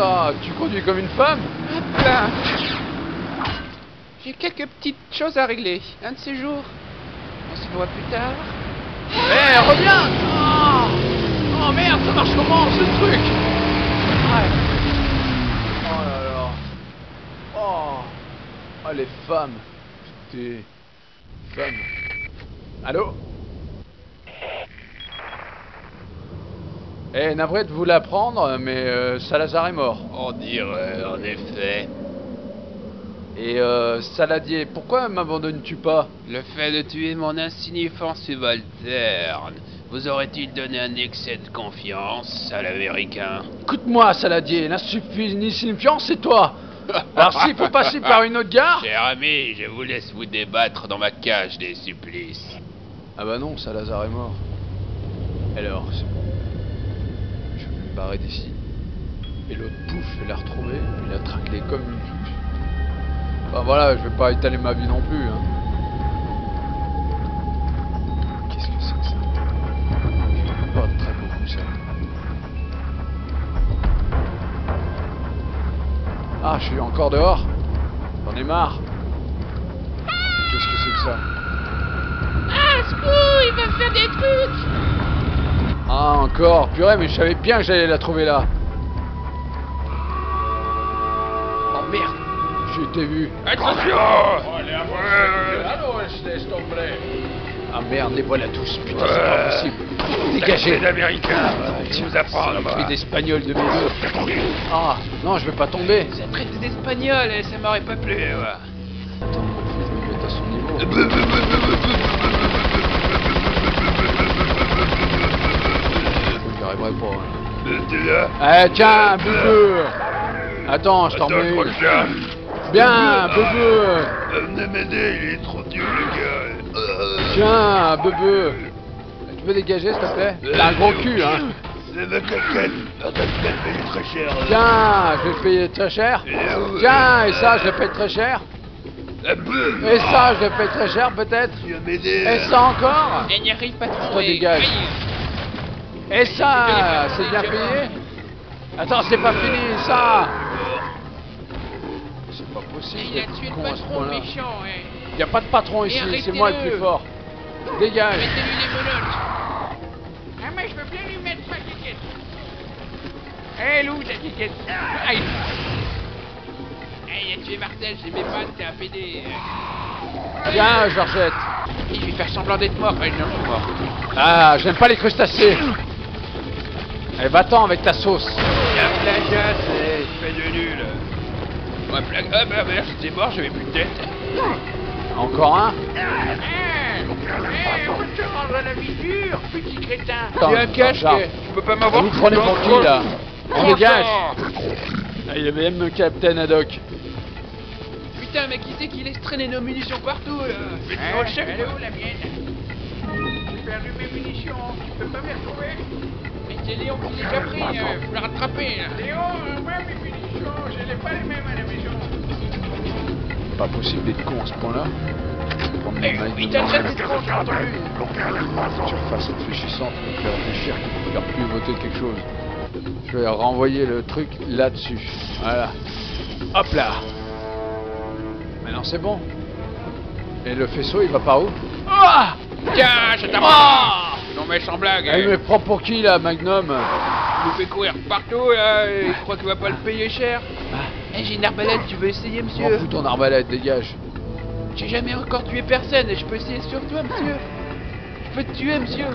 Ah, tu conduis comme une femme Hop là. J'ai quelques petites choses à régler. Un de ces jours. On se voit plus tard. Eh, reviens oh, oh merde, ça marche comment ce truc? Ouais. Oh là là. Oh. Oh les femmes. Putain. Femmes. Allô? Eh, navré de vous l'apprendre, mais euh, Salazar est mort. On dirait, en effet. Et euh, Saladier, pourquoi m'abandonnes-tu pas? Le fait de tuer mon insignifiant subalterne vous aurait-il donné un excès de confiance à l'américain? Écoute-moi, Saladier, l'insuffisance c'est toi Alors s'il faut passer par une autre gare Cher ami, je vous laisse vous débattre dans ma cage des supplices. Ah bah non, Salazar est mort. Alors, c'est bon. Je me barrer d'ici. Et l'autre pouf, je vais la retrouver, puis la trinquer comme une... Enfin voilà, je vais pas étaler ma vie non plus. Hein. Qu'est-ce que c'est que ça? Pas très beaucoup ça. Ah, je suis encore dehors J'en ai marre. Qu'est-ce que c'est que ça? Ah, Spoo, il va faire des trucs Ah, encore Purée, mais je savais bien que j'allais la trouver là. Oh merde J'ai été vu. Attention Ah merde, les voilà tous. Putain, c'est pas possible. Dégagez d'américain Tiens, nous apprend saloperie d'espagnol de mes deux. Ah, non, je vais pas tomber. C'est traité d'espagnol et ça m'aurait pas plu. Attends, mon fils me met à son niveau. J'y arriverai pas. hein. T'es là Eh, tiens, Bubu Attends, je t'en mets. Bien, Bubu Venez m'aider, il est trop dur le gars. Tiens, Bubu Tu peux dégager, s'il te plaît? T'as un gros cul, hein C'est ma coquette. Très cher. Tiens, je vais le payer très cher. Tiens, et ça, je le paye très cher. Et ça, je le paye très cher, peut-être. Et ça encore? Et n'y arrive pas trop. Toi, et- dégage. Et ça, c'est bien payé? Attends, c'est pas fini, ça C'est pas possible, Il a tué le patron méchant. et- Y a pas de patron ici, c'est moi le plus fort. Dégage Mettez-lui les menottes. Ah, moi, je veux bien lui mettre ma quiquette. Hé, Lou, ta quiquette. Aïe. Eh, il a tué Martel, j'aimais pas, t'es un PD. Tiens, Georgette Et je vais faire semblant d'être mort. Ouais, non, je suis mort. Ah, j'aime pas les crustacés Allez, va-t'en avec ta sauce La plagiat, c'est fait de nul. Ouais, plag... Ah bah merde, j'étais mort, j'avais plus de tête. Encore un? Eh, eh, on te la vie dure, petit crétin. Attends, casque, Jean. je peux pas m'avoir. Vous prenez pour qui, là On dégage. Ah, Il avait même le capitaine Haddock. Putain, mais qui c'est qui laisse traîner nos munitions partout, là? Mais tu vois le chef, Elle est où, la mienne? Perdu mes munitions, tu peux pas me retrouver Mais c'est Léon qui les a pris, euh, faut la rattraper, là. Léon, euh, ouais, mes munitions, je n'ai pas les mêmes à la maison. Pas possible d'être con à ce point-là. Prendre mon mic il de t'a main. traité de con, j'ai entendu surface réfléchissante pour faire réfléchir qu'il ne plus voter quelque chose. Je vais renvoyer le truc là-dessus. Voilà. Hop là. Maintenant c'est bon. Et le faisceau il va par où? Ah Tiens, je t'apprends Ah Non mais sans blague, Il euh, me prend pour qui là, Magnum il nous fait courir partout, là, et je crois qu'il va pas le payer cher. Eh, j'ai une arbalète, tu veux essayer, M'en monsieur fous ton arbalète, dégage. J'ai jamais encore tué personne, et je peux essayer sur toi, monsieur Je peux te tuer, monsieur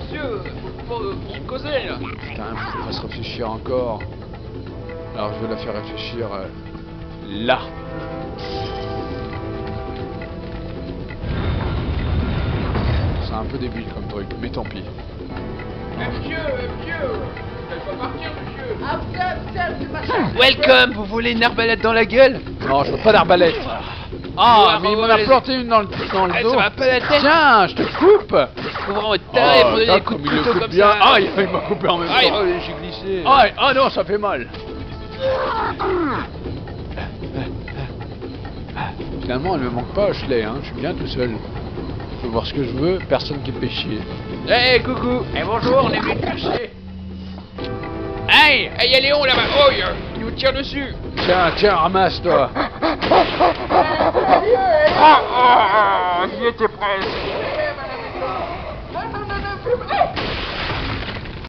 Monsieur, faut, faut, faut causer, là Putain, faut fasse réfléchir encore. Alors je vais la faire réfléchir euh, là. Un peu débile comme truc, mais tant pis. Monsieur, monsieur Ah, Welcome, vous voulez une arbalète dans la gueule? Non, je veux pas d'arbalète. Ah, Ouais, mais il m'en a planté une dans le, dans le Eh, dos. ça pas la tête Tiens, je te coupe taré pour donner putain, des coups de couteau comme bien. ça Ah, il m'a coupé en même Aïe, temps. oh, j'ai glissé Ah, ah non, ça fait mal. Finalement, elle me manque pas, Ashley, hein. Je suis bien tout seul. Je peux voir ce que je veux, personne qui me fait chier. Eh, coucou Eh, bonjour, on est venu te chercher Eh, Hey, hey, y a Léon là-bas? Oh, il, il nous tire dessus. Tiens, tiens, ramasse-toi. Ah, ah, j'y étais presque.